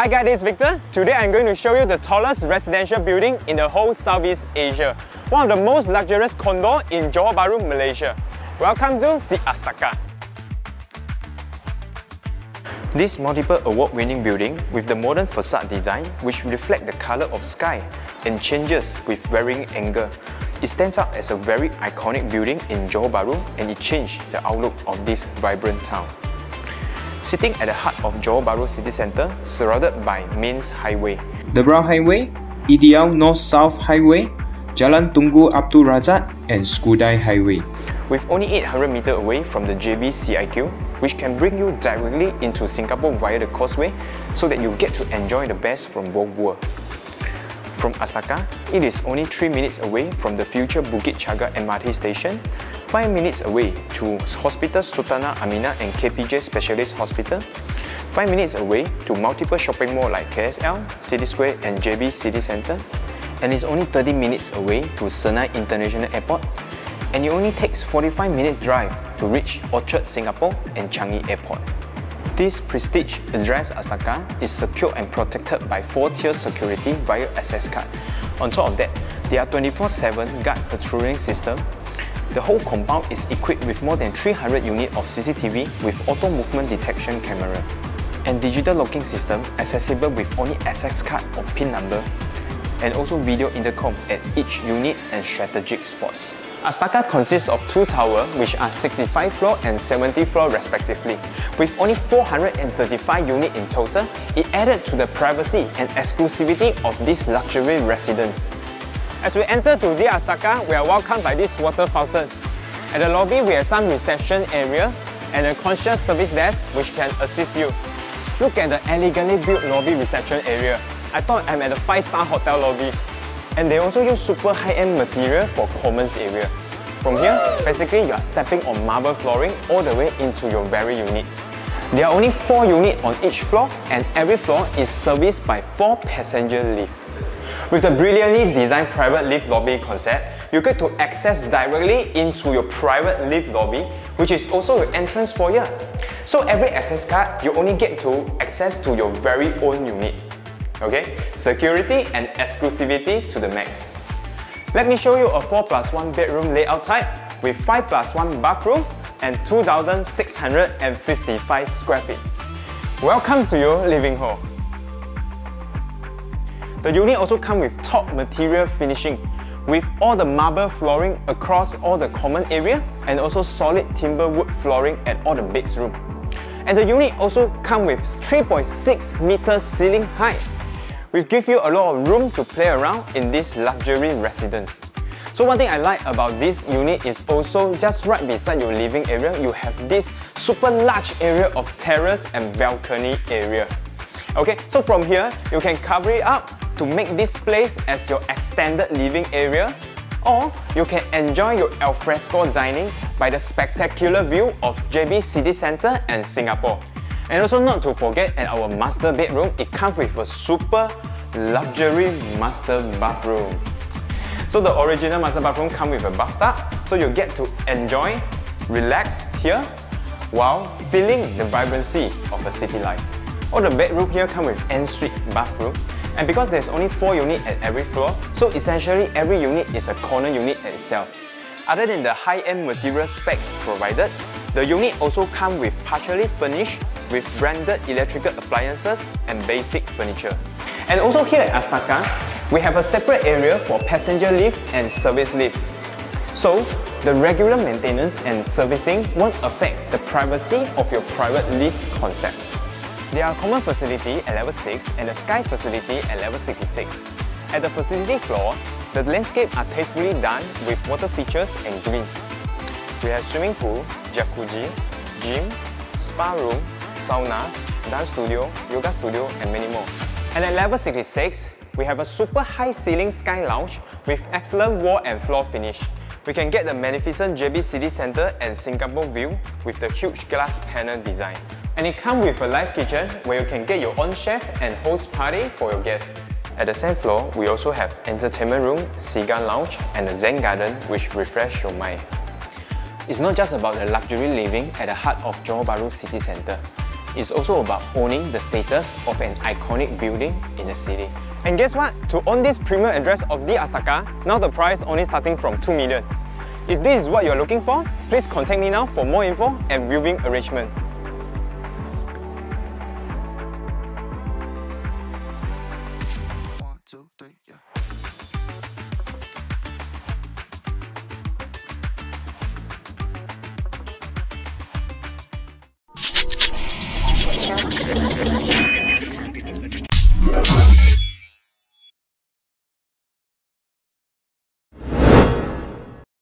Hi guys, this is Victor. Today I'm going to show you the tallest residential building in the whole Southeast Asia. One of the most luxurious condo in Johor Bahru, Malaysia. Welcome to the Astaka. This multiple award-winning building with the modern facade design which reflect the color of sky and changes with varying angle. It stands out as a very iconic building in Johor Bahru and it changed the outlook of this vibrant town. Sitting at the heart of Johor Bahru city centre, surrounded by Mains Highway. The Brown Highway, EDL North-South Highway, Jalan Tunggu Abdul Razak and Skudai Highway. With only 800 metres away from the JB CIQ, which can bring you directly into Singapore via the causeway so that you get to enjoy the best from both worlds. From Astaka, it is only 3 minutes away from the future Bukit Chagar MRT station 5 minutes away to Hospital Sultanah Aminah and KPJ Specialist Hospital, 5 minutes away to multiple shopping malls like KSL, City Square and JB City Centre, and it's only 30 minutes away to Senai International Airport, and it only takes 45 minutes drive to reach Orchard Singapore and Changi Airport. This prestige address Astaka is secured and protected by 4-tier security via access card. On top of that, there are 24-7 guard patrolling system the whole compound is equipped with more than 300 units of CCTV with auto movement detection camera and digital locking system accessible with only access card or PIN number and also video intercom at each unit and strategic spots. Astaka consists of two towers which are 65 floor and 70 floor respectively. With only 435 units in total, it added to the privacy and exclusivity of this luxury residence. As we enter to the Astaka, we are welcomed by this water fountain. At the lobby, we have some reception area and a concierge service desk which can assist you. Look at the elegantly built lobby reception area. I thought I'm at a 5-star hotel lobby. And they also use super high-end material for commons area. From here, basically you are stepping on marble flooring all the way into your very units. There are only 4 units on each floor and every floor is serviced by 4 passenger lifts. With the brilliantly designed private lift lobby concept, you get to access directly into your private lift lobby, which is also your entrance foyer. So every access card, you only get to access to your very own unit. Okay? Security and exclusivity to the max. Let me show you a 4 plus 1 bedroom layout type with 5 plus 1 bathroom and 2,655 square feet. Welcome to your living hall. The unit also comes with top material finishing with all the marble flooring across all the common area and also solid timber wood flooring at all the bedroom. And the unit also comes with 3.6 meter ceiling height, which gives you a lot of room to play around in this luxury residence. So one thing I like about this unit is also just right beside your living area, you have this super large area of terrace and balcony area. Okay, so from here, you can cover it up to make this place as your extended living area or you can enjoy your alfresco dining by the spectacular view of JB City Centre and Singapore. And also not to forget at our master bedroom, it comes with a super luxury master bathroom. So the original master bathroom comes with a bathtub, so you get to enjoy, relax here while feeling the vibrancy of a city life. All the bedroom here come with ensuite bathroom and because there's only 4 units at every floor, so essentially every unit is a corner unit itself. Other than the high-end material specs provided, the unit also comes with partially furnished with branded electrical appliances and basic furniture. And also here at Astaka, we have a separate area for passenger lift and service lift. So, the regular maintenance and servicing won't affect the privacy of your private lift concept. There are common facility at level 6 and the sky facility at level 66. At the facility floor, the landscape are tastefully done with water features and greens. We have swimming pool, jacuzzi, gym, spa room, saunas, dance studio, yoga studio and many more. And at level 66, we have a super high ceiling sky lounge with excellent wall and floor finish. We can get the magnificent JB City Centre and Singapore view with the huge glass panel design. And it comes with a live kitchen where you can get your own chef and host party for your guests. At the same floor, we also have entertainment room, cigar lounge and a zen garden which refresh your mind. It's not just about the luxury living at the heart of Johor Bahru city centre. It's also about owning the status of an iconic building in the city. And guess what? To own this premier address of the Astaka, now the price only starting from 2 million. If this is what you're looking for, please contact me now for more info and viewing arrangement. 何?